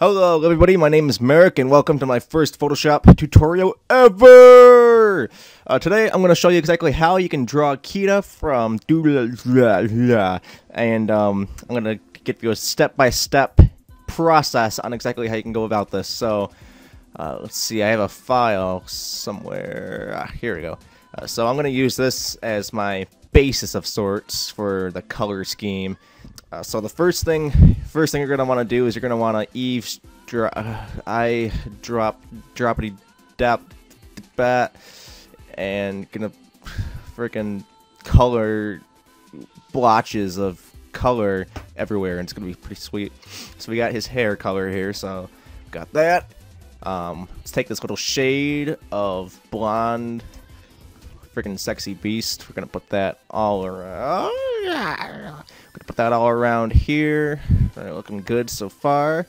Hello everybody, my name is Merrick and welcome to my first Photoshop tutorial ever! Uh, today I'm going to show you exactly how you can draw Kida from Doodle and um, I'm going to give you a step-by-step -step process on exactly how you can go about this. So uh, let's see, I have a file somewhere, ah, here we go. Uh, so I'm going to use this as my basis of sorts for the color scheme. Uh, so the first thing, first thing you're gonna want to do is you're gonna want to eavesdrop, uh, I drop, droppity, dap, bat, and gonna freaking color blotches of color everywhere, and it's gonna be pretty sweet. So we got his hair color here, so got that. Um, let's take this little shade of blonde, freaking sexy beast. We're gonna put that all around Gonna put that all around here. Looking good so far.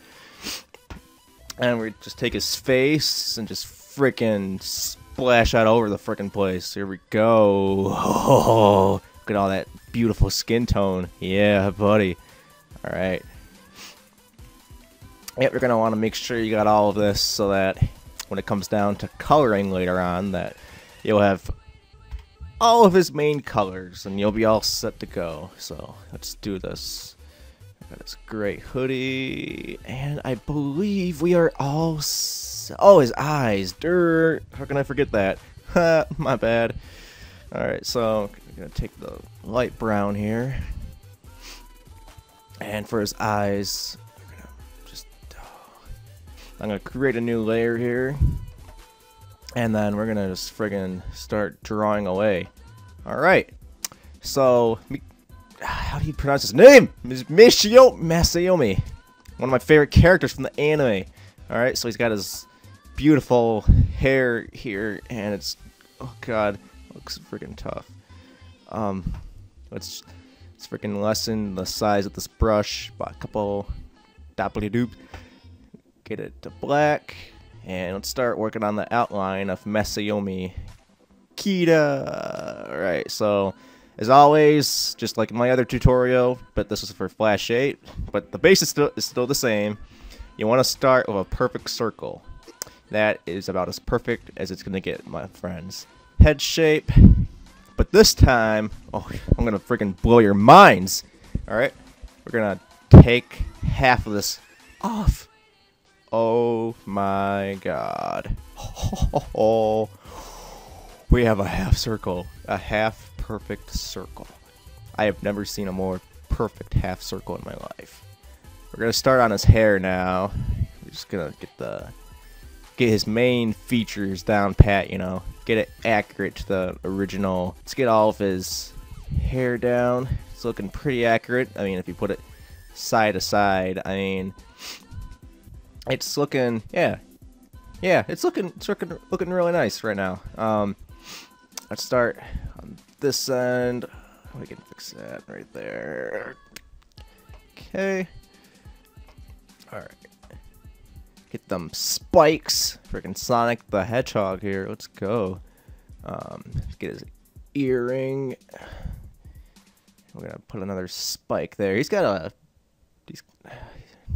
And we just take his face and just freaking splash out over the freaking place. Here we go. Oh, look at all that beautiful skin tone. Yeah, buddy. All right. Yep, you're gonna want to make sure you got all of this so that when it comes down to coloring later on, that you'll have all of his main colors and you'll be all set to go. So let's do this. Got this great hoodie, and I believe we are all. oh, his eyes. Dirt. How can I forget that? My bad. Alright, so I'm gonna take the light brown here. And for his eyes, just. Oh, I'm gonna create a new layer here. And then we're gonna just friggin' start drawing away. Alright. So, how do you pronounce his name? Michio Masayomi. One of my favorite characters from the anime. Alright, so he's got his beautiful hair here, and it's, oh god, looks freaking tough. Um, let's, let's freaking lessen the size of this brush by a couple dopply doop. Get it to black. And let's start working on the outline of Masayomi Kida. Alright, so as always, just like my other tutorial, but this is for Flash 8, but the base is still, is still the same. You want to start with a perfect circle. That is about as perfect as it's going to get, my friends. Head shape, but this time, oh, I'm going to freaking blow your minds. Alright, we're going to take half of this off. Oh my god. Oh, we have a half circle. A half perfect circle. I have never seen a more perfect half circle in my life. We're gonna start on his hair now. We're just gonna get the get his main features down pat, you know. Get it accurate to the original. Let's get all of his hair down. It's looking pretty accurate. I mean, if you put it side to side, I mean, it's looking, yeah, yeah, it's looking, it's looking, looking really nice right now. Um, let's start on this end. We can fix that right there. Okay. All right. Get them spikes. Freaking Sonic the Hedgehog here. Let's go. Um, get his earring. We're gonna put another spike there. He's got a. He's,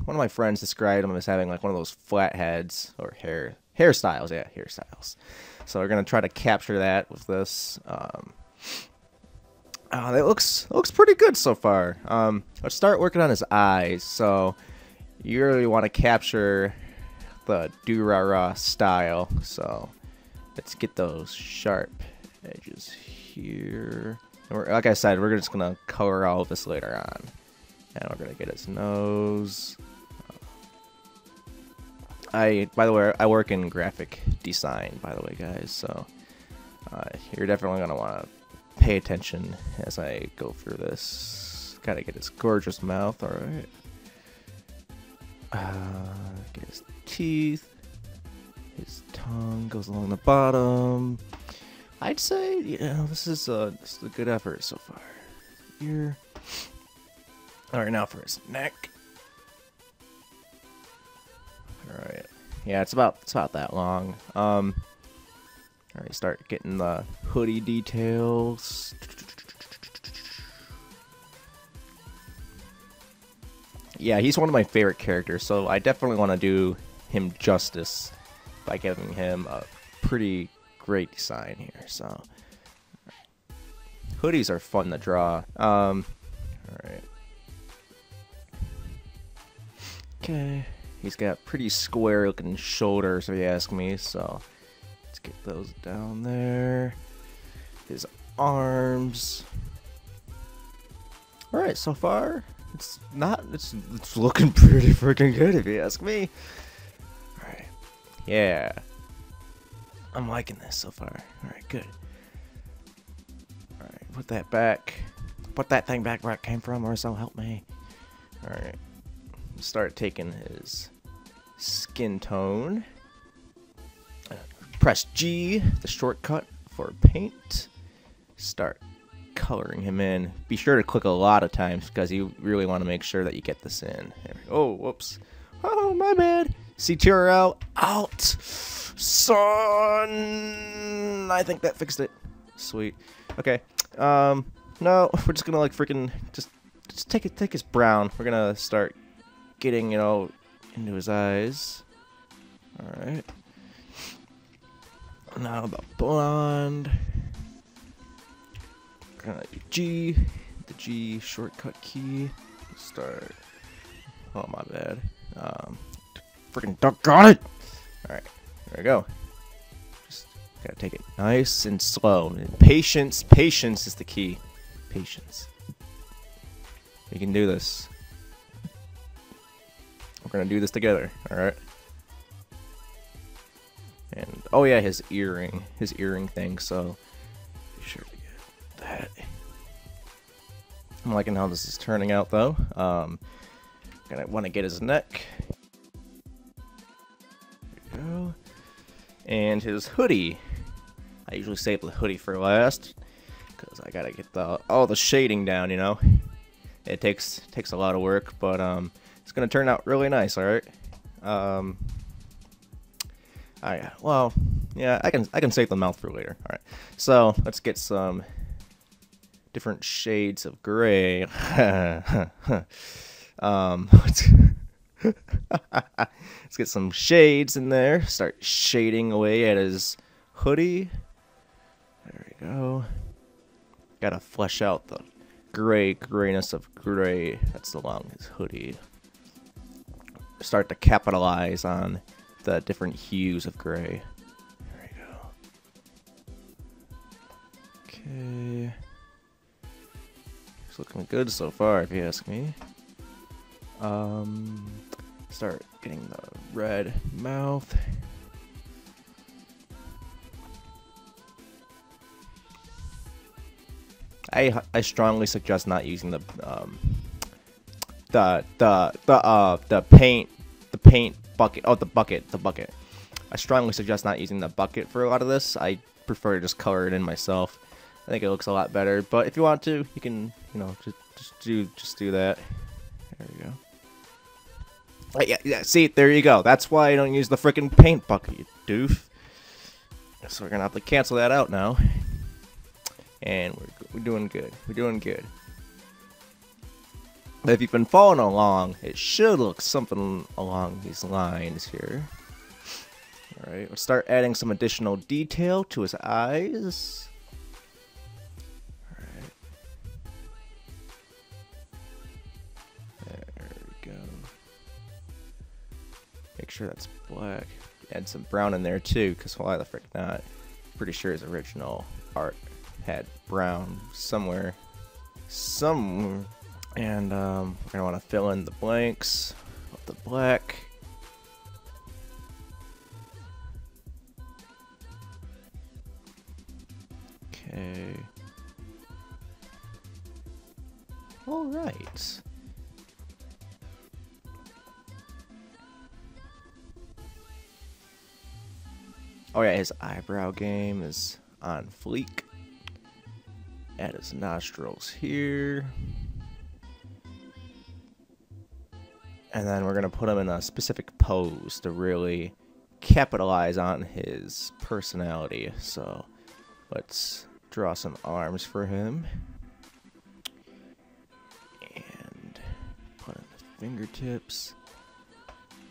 one of my friends described him as having like one of those flat heads or hair hairstyles. Yeah, hairstyles. So we're gonna try to capture that with this. Um, uh, that looks looks pretty good so far. Um, let's start working on his eyes. So you really want to capture the Durara style. So let's get those sharp edges here. like I said, we're just gonna color all of this later on. And we're gonna get his nose. I, by the way, I work in graphic design, by the way, guys. So uh, you're definitely gonna want to pay attention as I go through this. Gotta get his gorgeous mouth. All right. Uh, get his teeth. His tongue goes along the bottom. I'd say, you know, this is a this is a good effort so far. Here. All right, now for his neck. Yeah, it's about it's about that long. Um. All right, start getting the hoodie details. yeah, he's one of my favorite characters, so I definitely want to do him justice by giving him a pretty great design here. So hoodies are fun to draw. Um, all right. Okay, he's got pretty square looking shoulders, if you ask me. So let's get those down there. His arms. All right, so far it's not. It's it's looking pretty freaking good, if you ask me. All right, yeah. I'm liking this so far. All right, good. All right, put that back. Put that thing back where it came from, or so help me. All right, start taking his skin tone. Press G, the shortcut for paint. Start coloring him in. Be sure to click a lot of times because you really want to make sure that you get this in. Oh, whoops. Oh, my bad. CTRL out. Son. I think that fixed it. Sweet. Okay. Um, no, we're just gonna like freaking just just take it take his brown. We're gonna start getting, you know, into his eyes. Alright. Now the blonde. Gonna G, the G shortcut key. Start. Oh my bad. Um, freaking duck got it. All right, there we go. Just gotta take it nice and slow. And patience, patience is the key. Patience. We can do this. Gonna do this together. All right. And oh yeah, his earring, his earring thing. So be sure to get that. I'm liking how this is turning out though. Um, gonna want to get his neck. Go. And his hoodie. I usually save the hoodie for last because I gotta get the all the shading down. You know, it takes takes a lot of work, but um, it's gonna turn out really nice. All right. Um, I well, yeah, I can I can save the mouth for later. All right. So let's get some different shades of gray. um, let's, let's get some shades in there. Start shading away at his hoodie. There we go. Gotta flesh out the gray grayness of gray that's along his hoodie. Start to capitalize on the different hues of gray. There we go. Okay. It's looking good so far, if you ask me. Um, start getting the red mouth. I I strongly suggest not using the um the the the uh the paint paint bucket oh the bucket the bucket. I strongly suggest not using the bucket for a lot of this. I prefer to just color it in myself. I think it looks a lot better. But if you want to, you can you know just just do just do that. There you go. Uh, yeah, yeah, see, there you go. That's why I don't use the freaking paint bucket, you doof. So we're gonna have to cancel that out now. And we're, we're doing good. We're doing good. If you've been following along, it should look something along these lines here. Alright, let's start adding some additional detail to his eyes. Alright. There we go. Make sure that's black. Add some brown in there too, because why the frick not? Pretty sure his original art had brown somewhere. Somewhere. And um, we're want to fill in the blanks with the black. Okay. All right. Oh yeah, his eyebrow game is on fleek. Add his nostrils here. And then we're going to put him in a specific pose to really capitalize on his personality. So let's draw some arms for him. And put in the fingertips.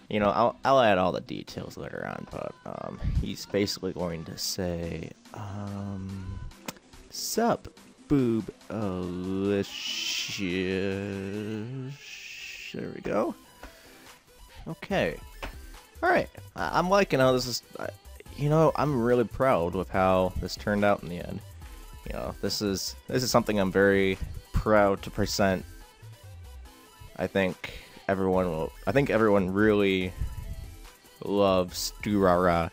You know, I'll, I'll add all the details later on, but um, he's basically going to say, um, Sup, boob delicious. There we go. Okay. Alright. I'm liking how this is. Uh, you know, I'm really proud with how this turned out in the end. You know, this is this is something I'm very proud to present. I think everyone will. I think everyone really loves Durara,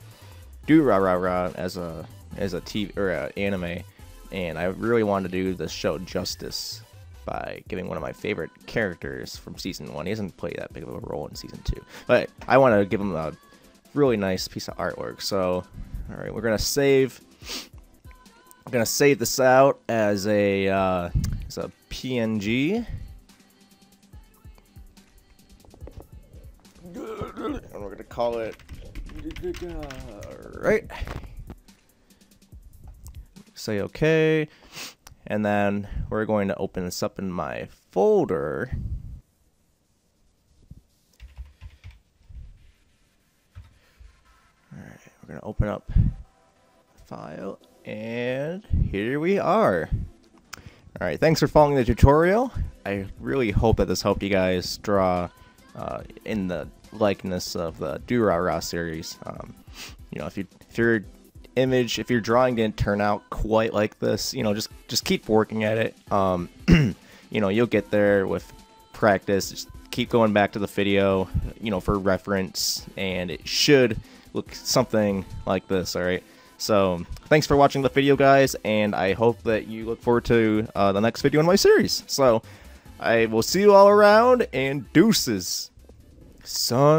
Durarara as a as a TV or a anime, and I really wanted to do the show justice by giving one of my favorite characters from season one. He hasn't played that big of a role in season two, but I want to give him a really nice piece of artwork. So, all right, we're gonna save. I'm gonna save this out as a uh, as a PNG. And we're gonna call it right. Say okay. And then we're going to open this up in my folder. Alright, we're going to open up file, and here we are. Alright, thanks for following the tutorial. I really hope that this helped you guys draw uh, in the likeness of the Durara series. Um, you know, if you if your image, if your drawing didn't turn out quite like this, you know, just just keep working at it. Um, you know, you'll get there with practice. Just keep going back to the video, you know, for reference, and it should look something like this. All right. So thanks for watching the video, guys, and I hope that you look forward to uh, the next video in my series. So I will see you all around, and deuces, son.